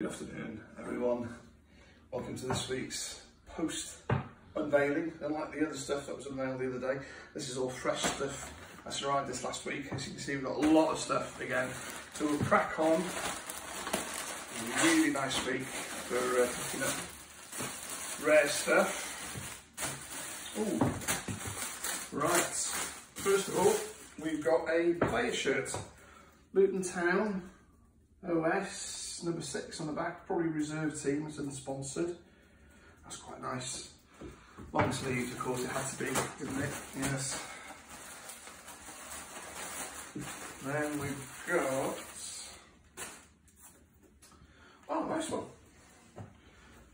Good afternoon, everyone. Welcome to this week's post unveiling. Unlike the other stuff that was unveiled the other day, this is all fresh stuff. I survived this last week. As you can see, we've got a lot of stuff again. So we'll crack on. Really nice week for uh, picking up rare stuff. Ooh. Right. First of all, we've got a player shirt. Luton Town OS number six on the back, probably reserve team as unsponsored. That's quite nice. Long sleeves, of course, it had to be, didn't it? Yes. Then we've got. Oh, nice one.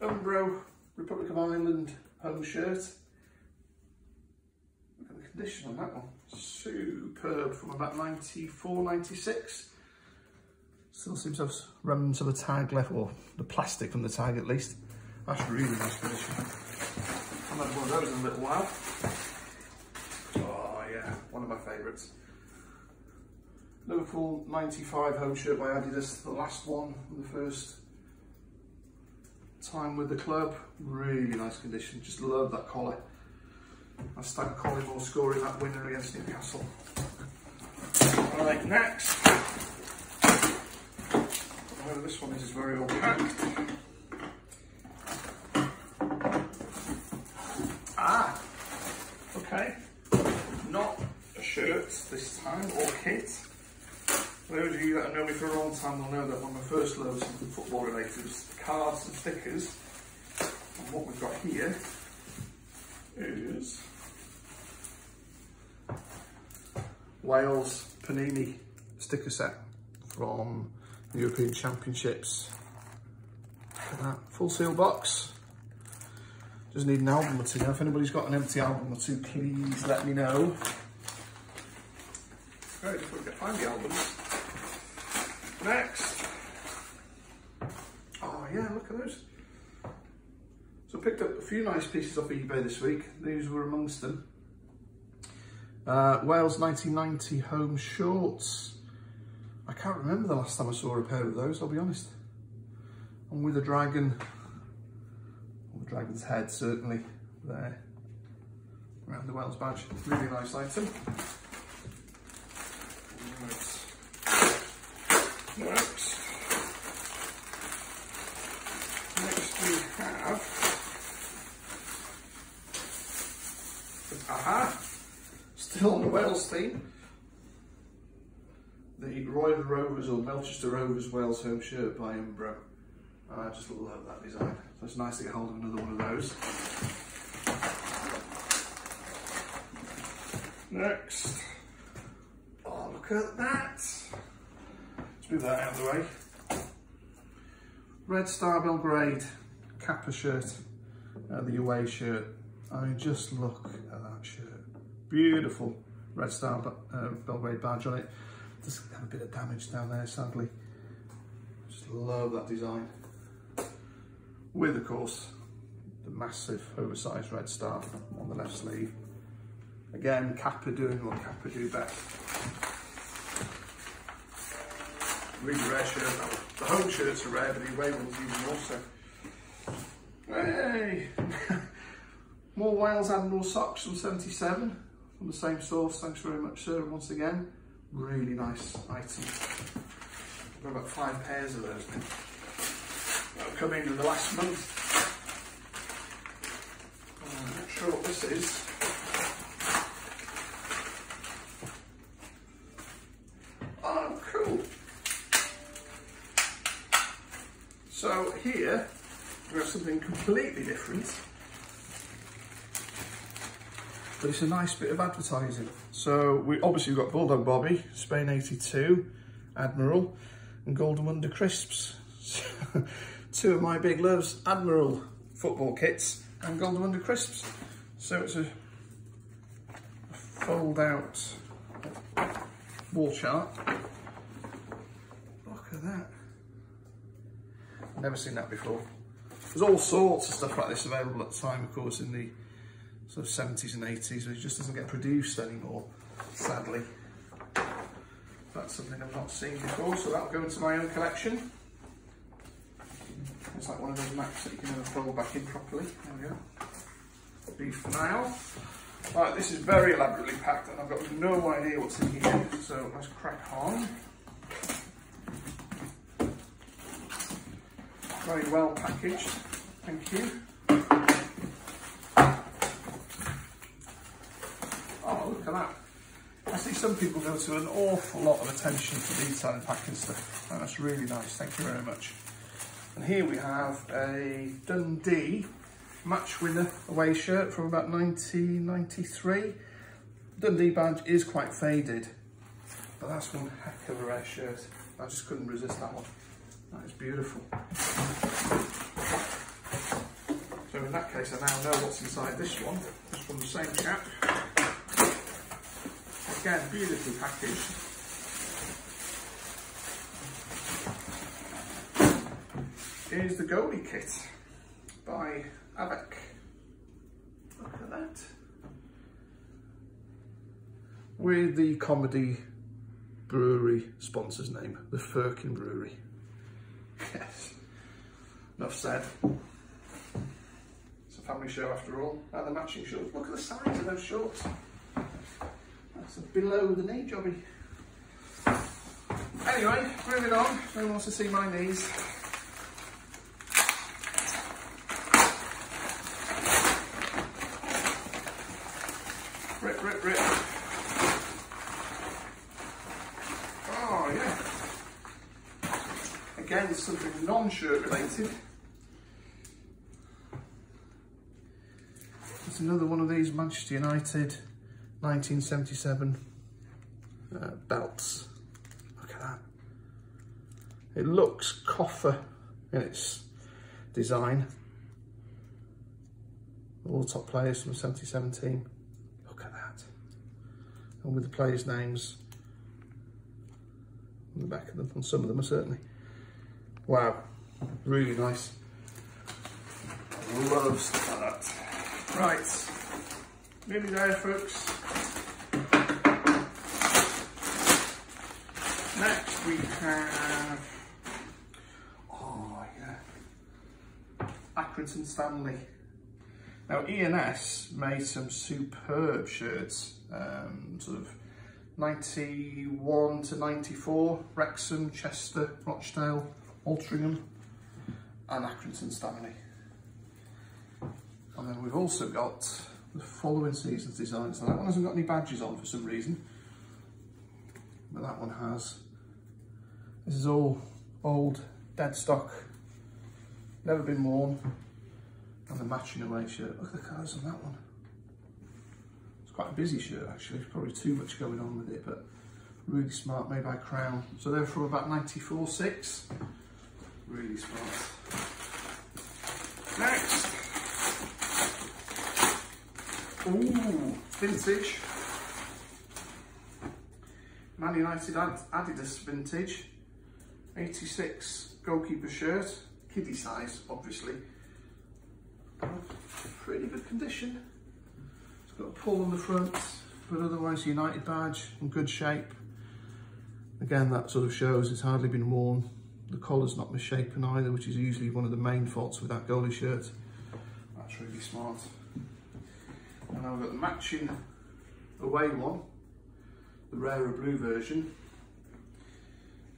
Umbro Republic of Ireland home shirt. Look at the condition on that one. Superb from about 94, 96. Still seems to have remnants of a tag left, or the plastic from the tag at least. That's really nice condition. I've had one of those in a little while. Oh yeah, one of my favourites. Liverpool 95 home shirt by Adidas, the last one, the first time with the club. Really nice condition, just love that collar. I Stan Collymore scoring that winner against Newcastle. Right, next. This one is, very opaque. Ah, okay. Not a shirt this time, or kit. Those of you that know me for a long time will know that one of my first loves of football related was cards and stickers. And what we've got here is Wales Panini sticker set from European Championships. Full seal box. Just need an album or two. Now, if anybody's got an empty album or two, please let me know. If we can find the albums. Next. Oh yeah, look at those. So picked up a few nice pieces off eBay this week. These were amongst them. Uh, Wales 1990 home shorts. I can't remember the last time I saw a pair of those, I'll be honest. And with a dragon, or the dragon's head certainly, there, around the Wales badge. Really nice item. Next. Next we have, aha, still on the Wales theme the Royal Rovers or Melchester Rovers Wales home shirt by Umbro. I just love that design. So it's nice to get hold of another one of those. Next. Oh, look at that. Let's move that out of the way. Red Star Belgrade Kappa shirt, uh, the away shirt. I mean, just look at that shirt. Beautiful Red Star uh, Belgrade badge on it. Does have a bit of damage down there, sadly. Just love that design. With, of course, the massive oversized red star on the left sleeve. Again, Kappa doing what Kappa do best. Really rare shirt. The home shirts are rare, but the away ones even more so. Hey! more Wales Admiral socks from 77 from the same source. Thanks very much, sir, once again. Really nice item. I've got about five pairs of those now. That'll come in in the last month. I'm not sure what this is. Oh, cool. So here, we have something completely different but it's a nice bit of advertising. So we obviously got Bulldog Bobby, Spain 82, Admiral, and Golden Wonder Crisps. Two of my big loves, Admiral football kits and Golden Wonder Crisps. So it's a fold out wall chart. Look at that. Never seen that before. There's all sorts of stuff like this available at the time, of course, in the sort of 70s and 80s, it just doesn't get produced anymore, sadly. That's something I've not seen before, so that'll go into my own collection. It's like one of those mats that you can never fold back in properly. There we go. Beef now. Right, this is very elaborately packed and I've got no idea what's in here, so let's crack on. Very well packaged, thank you. Oh, look at that. I see some people go to an awful lot of attention to detail in packing stuff. And that's really nice, thank you very much. And here we have a Dundee Matchwinner away shirt from about 1993. Dundee badge is quite faded, but that's one heck of a rare shirt. I just couldn't resist that one. That is beautiful. So in that case, I now know what's inside this one. It's from the same chap. Again, beautifully packaged. Here's the goalie kit by Avec. Look at that. With the comedy brewery sponsor's name, the Firkin Brewery. Yes. Enough said. It's a family show after all. And the matching shorts. Look at the size of those shorts. That's below the knee jobby. Anyway, moving on. No one wants to see my knees. Rip, rip, rip. Oh, yeah. Again, something non-shirt related. It's another one of these Manchester United 1977 uh, belts. Look at that. It looks coffer in its design. All the top players from 2017. Look at that. And with the players' names on the back of them, on some of them are certainly. Wow, really nice. Love stuff like that. Right, nearly there folks. Next we have, oh yeah, Accrington Stanley. Now ENS made some superb shirts, um, sort of 91 to 94, Wrexham, Chester, Rochdale, Altrincham and Accrington Stanley. And then we've also got the following season's designs. So that one hasn't got any badges on for some reason, but that one has. This is all old, dead stock, never been worn. And the matching away shirt. Look at the colours on that one. It's quite a busy shirt actually, probably too much going on with it, but really smart, made by Crown. So they're from about 94-6. Really smart. Next. Ooh, vintage. Man United Adidas vintage. 86 goalkeeper shirt. Kiddie size, obviously. Pretty good condition. It's got a pull on the front, but otherwise United badge in good shape. Again, that sort of shows it's hardly been worn. The collar's not misshapen either, which is usually one of the main faults with that goalie shirt. That's really smart. And we've got the matching away one, the rarer blue version,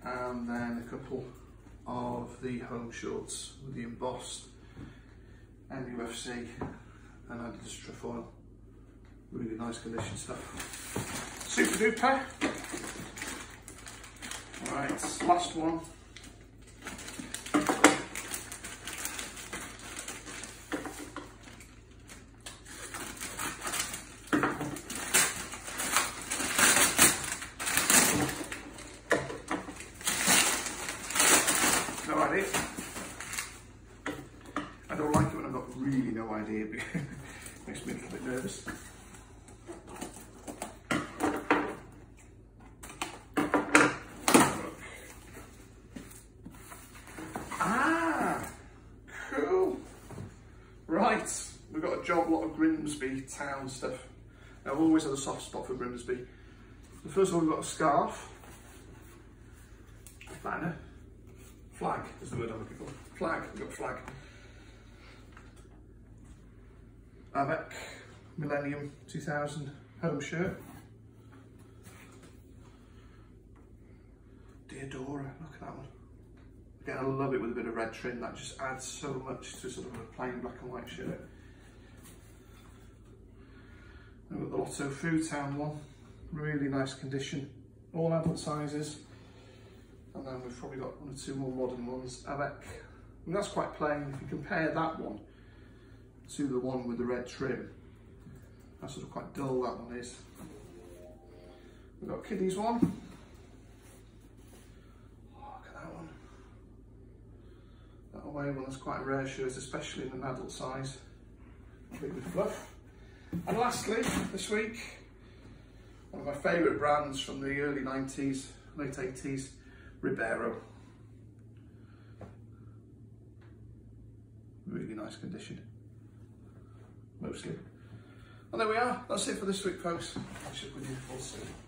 and then a couple of the home shorts with the embossed MUFC and Adidas Trefoil. Really nice condition stuff. Super duper. Right, last one. I don't like it when I've got really no idea because it makes me a little bit nervous. Ah, cool. Right, we've got a job lot of Grimsby town stuff. I've always had a soft spot for Grimsby. The first one, we've got a scarf, banner, flag is the word I'm looking for. flag, we've got flag. Avec Millennium 2000 home shirt. Diadora, look at that one. Again, I love it with a bit of red trim, that just adds so much to sort of a plain black and white shirt. We've got the Lotto Food Town one, really nice condition, all adult sizes. And then we've probably got one or two more modern ones. Avec, that's quite plain. If you compare that one to the one with the red trim, that's sort of quite dull that one is. We've got Kiddies one, Oh, look at that one. That away one that's quite rare shows, especially in an adult size. Big with fluff. And lastly, this week, one of my favourite brands from the early 90s, late 80s, Ribero. Really nice condition, mostly. And there we are, that's it for this week folks. I'll check you all soon.